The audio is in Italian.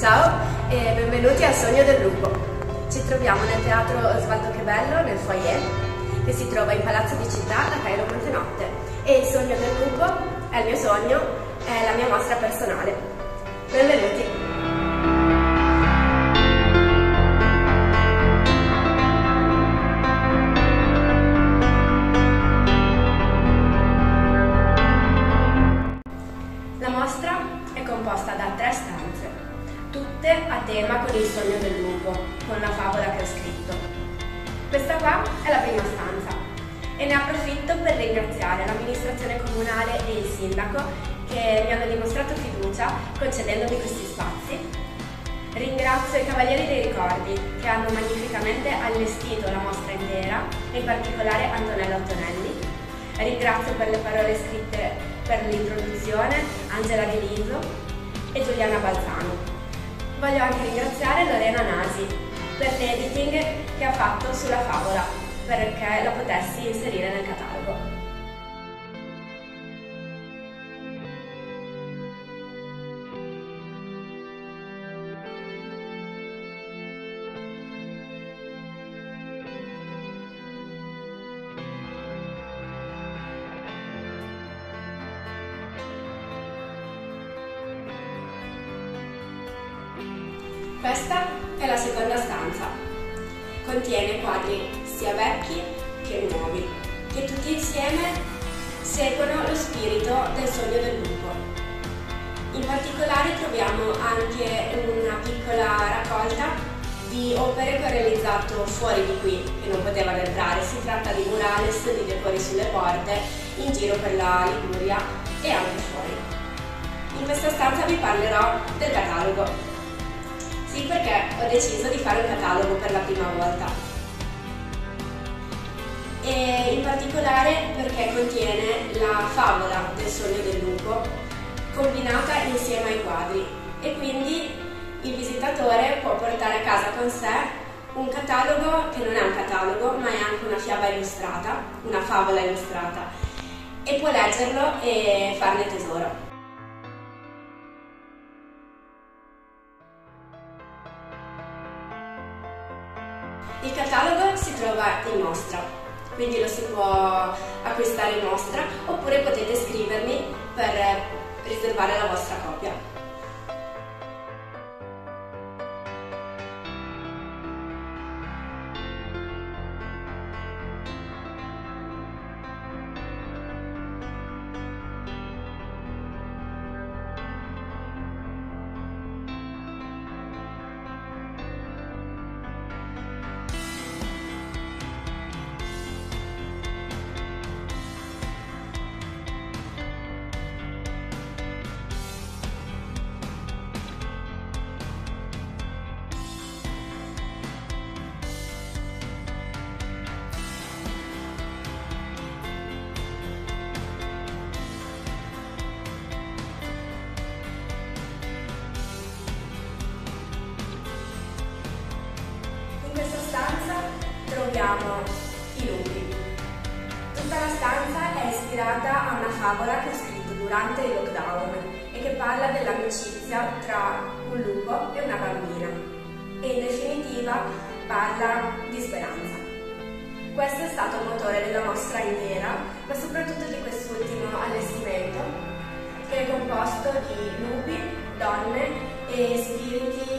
Ciao e benvenuti al Sogno del Lupo. Ci troviamo nel teatro Osvaldo Che Bello, nel foyer, che si trova in Palazzo di Città da Cairo Montenotte. E il Sogno del Lupo è il mio sogno, è la mia mostra personale. Benvenuti! La mostra è composta da tre stanze, tutte a tema con il sogno del lupo, con la favola che ho scritto. Questa qua è la prima stanza e ne approfitto per ringraziare l'amministrazione comunale e il sindaco che mi hanno dimostrato fiducia concedendomi questi spazi. Ringrazio i Cavalieri dei Ricordi che hanno magnificamente allestito la mostra intera, in particolare Antonella Ottonelli. Ringrazio per le parole scritte per l'introduzione Angela Di Liso e Giuliana Balzano. Voglio anche ringraziare Lorena Nasi per l'editing che ha fatto sulla favola perché la potessi inserire nel catalogo. Questa è la seconda stanza. Contiene quadri sia vecchi che nuovi, che tutti insieme seguono lo spirito del sogno del lupo. In particolare troviamo anche una piccola raccolta di opere che ho realizzato fuori di qui, che non potevano entrare. Si tratta di murales, di decori sulle porte, in giro per la Liguria e anche fuori. In questa stanza vi parlerò del catalogo sì, perché ho deciso di fare un catalogo per la prima volta. E in particolare perché contiene la favola del sogno del lupo combinata insieme ai quadri e quindi il visitatore può portare a casa con sé un catalogo che non è un catalogo ma è anche una fiaba illustrata, una favola illustrata e può leggerlo e farne tesoro. Il catalogo si trova in mostra, quindi lo si può acquistare in mostra oppure potete scrivermi per riservare la troviamo i lupi. Tutta la stanza è ispirata a una favola che ho scritto durante il lockdown e che parla dell'amicizia tra un lupo e una bambina e in definitiva parla di speranza. Questo è stato il motore della mostra intera, ma soprattutto di quest'ultimo allestimento che è composto di lupi, donne e spiriti